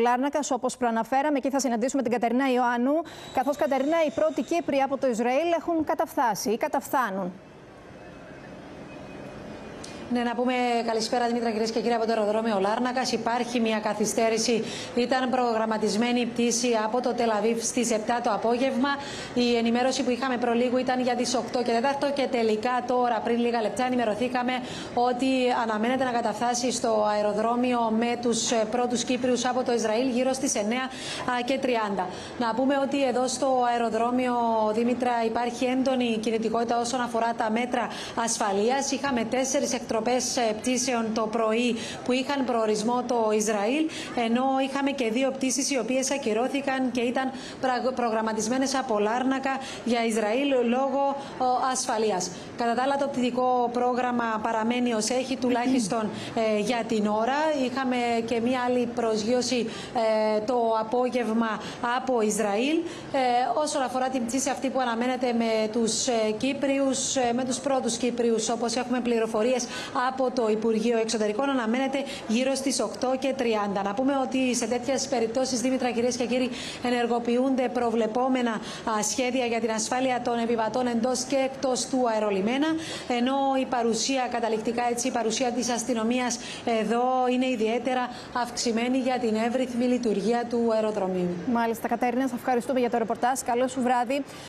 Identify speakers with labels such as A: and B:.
A: Λάρνακας, όπως προαναφέραμε, εκεί θα συναντήσουμε την Κατερίνα Ιωάννου. Καθώς Κατερίνα, οι πρώτοι Κύπροι από το Ισραήλ έχουν καταφθάσει ή καταφθάνουν.
B: Ναι, να πούμε καλησπέρα Δημήτρα κυρίες και κύριοι από το αεροδρόμιο Λάρνακας. Υπάρχει μια καθυστέρηση. Ήταν προγραμματισμένη η πτήση από το Τελαβίβ στις 7 το απόγευμα. Η ενημέρωση που είχαμε προλίγου ήταν για τις 8 και 4 και τελικά τώρα, πριν λίγα λεπτά, ενημερωθήκαμε ότι αναμένεται να καταφτάσει στο αεροδρόμιο με τους πρώτους Κύπριους από το Ισραήλ γύρω στις 9 και 30. Να πούμε ότι εδώ στο αεροδρόμιο Δήμητρα υπάρχει έντονη κινητικότητα όσον αφορά τα μέτρα ασφαλείας. Είχαμε τέσσερις εκτροπές ε, πτήσεων το πρωί που είχαν προορισμό το Ισραήλ, ενώ είχαμε και δύο πτήσεις οι οποίες ακυρώθηκαν και ήταν προγραμματισμένες από Λάρνακα για Ισραήλ λόγω ασφαλείας. Κατά τα άλλα, το πτυτικό πρόγραμμα παραμένει ως έχει τουλάχιστον ε, για την ώρα. Είχαμε και μία άλλη προσγείωση ε, το απόγευμα από Ισραήλ. Όσον αφορά την πτήση αυτή που αναμένεται με τους Κύπριους, με τους πρώτους Κύπριους, όπως έχουμε πληροφορίες από το Υπουργείο Εξωτερικών αναμένεται γύρω στις 8 και 30. Να πούμε ότι σε τέτοιες περιπτώσεις, Δήμητρα, κυρίες και κύριοι, ενεργοποιούνται προβλεπόμενα σχέδια για την ασφάλεια των επιβατών εντός και εκτός του αερολιμένα. Ενώ η παρουσία, καταληκτικά έτσι, η παρουσία της αστυνομίας εδώ είναι ιδιαίτερα αυξημένη για την εύρυθμη λειτουργία του αεροδρομίου.
A: Μάλιστα, Κατέρινα, σα ευχαριστούμε για το ρεπορτάζ. Καλό σου βράδυ.